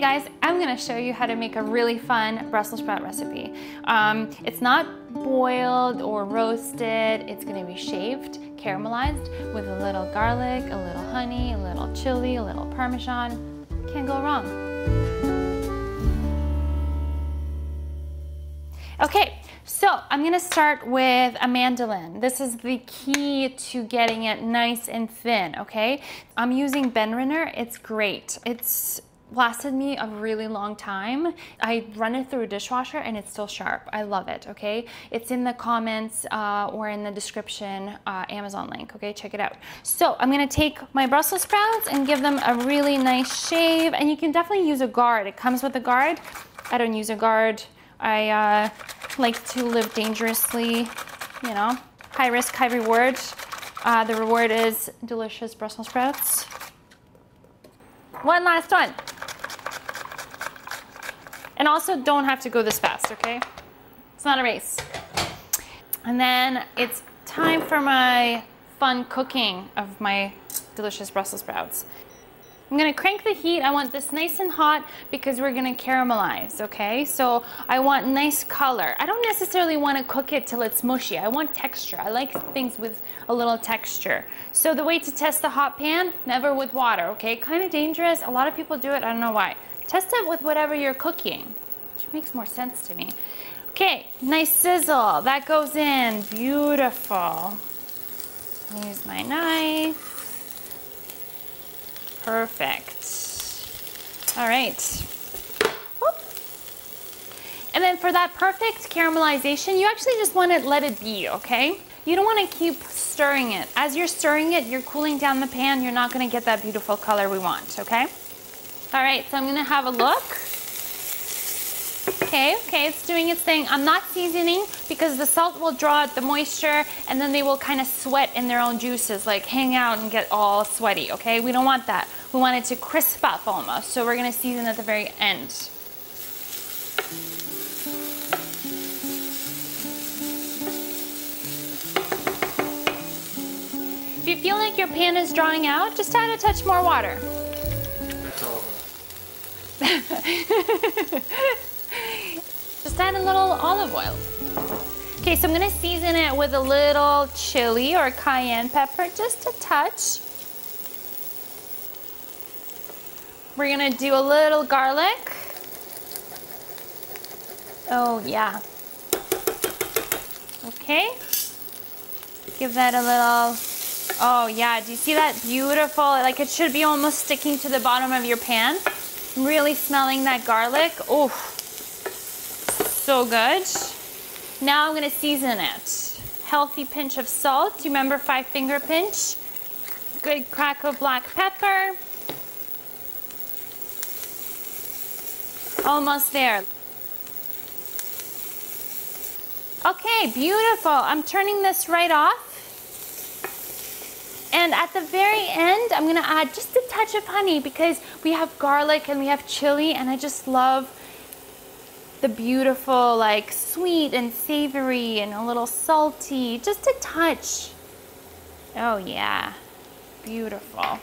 Guys, I'm gonna show you how to make a really fun Brussels sprout recipe. Um, it's not boiled or roasted, it's gonna be shaved, caramelized with a little garlic, a little honey, a little chili, a little Parmesan. Can't go wrong. Okay, so I'm gonna start with a mandolin. This is the key to getting it nice and thin, okay? I'm using Benriner, it's great. It's lasted me a really long time. I run it through a dishwasher and it's still sharp. I love it, okay? It's in the comments uh, or in the description, uh, Amazon link, okay? Check it out. So I'm gonna take my Brussels sprouts and give them a really nice shave and you can definitely use a guard. It comes with a guard. I don't use a guard. I uh, like to live dangerously, you know, high risk, high reward. Uh, the reward is delicious Brussels sprouts. One last one. And also don't have to go this fast, okay? It's not a race. And then it's time for my fun cooking of my delicious Brussels sprouts. I'm gonna crank the heat. I want this nice and hot because we're gonna caramelize, okay? So I want nice color. I don't necessarily wanna cook it till it's mushy. I want texture. I like things with a little texture. So the way to test the hot pan, never with water, okay? Kind of dangerous. A lot of people do it, I don't know why. Test it with whatever you're cooking, which makes more sense to me. Okay, nice sizzle. That goes in. Beautiful. Use my knife. Perfect. All right. And then for that perfect caramelization, you actually just want to let it be, okay? You don't want to keep stirring it. As you're stirring it, you're cooling down the pan. You're not going to get that beautiful color we want, okay? All right, so I'm gonna have a look. Okay, okay, it's doing its thing. I'm not seasoning because the salt will draw out the moisture and then they will kind of sweat in their own juices, like hang out and get all sweaty, okay? We don't want that. We want it to crisp up almost, so we're gonna season at the very end. If you feel like your pan is drawing out, just add a touch more water. Just add a little olive oil. Okay, so I'm gonna season it with a little chili or cayenne pepper, just a touch. We're gonna do a little garlic. Oh, yeah. Okay. Give that a little, oh yeah, do you see that beautiful, like it should be almost sticking to the bottom of your pan. Really smelling that garlic. Oh, so good. Now I'm gonna season it. Healthy pinch of salt. You remember five finger pinch? Good crack of black pepper. Almost there. Okay, beautiful. I'm turning this right off. And at the very end, I'm gonna add just a touch of honey because we have garlic and we have chili and I just love the beautiful like sweet and savory and a little salty, just a touch. Oh yeah, beautiful.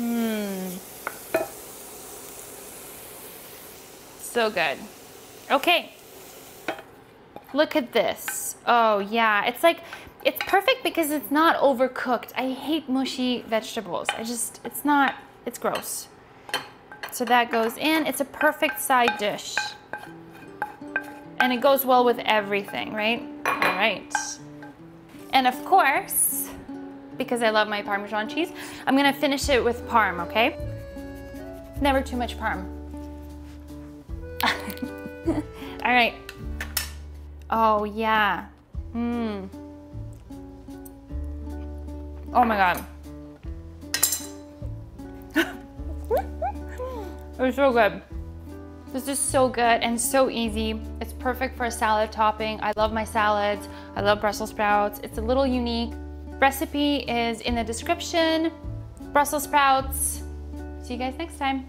Mmm. So good. Okay, Look at this. Oh yeah, it's like, it's perfect because it's not overcooked. I hate mushy vegetables. I just, it's not, it's gross. So that goes in. It's a perfect side dish. And it goes well with everything, right? All right. And of course, because I love my Parmesan cheese, I'm gonna finish it with Parm, okay? Never too much Parm. All right. Oh, yeah. Mmm. Oh my god. it's so good. This is so good and so easy. It's perfect for a salad topping. I love my salads. I love Brussels sprouts. It's a little unique. Recipe is in the description. Brussels sprouts. See you guys next time.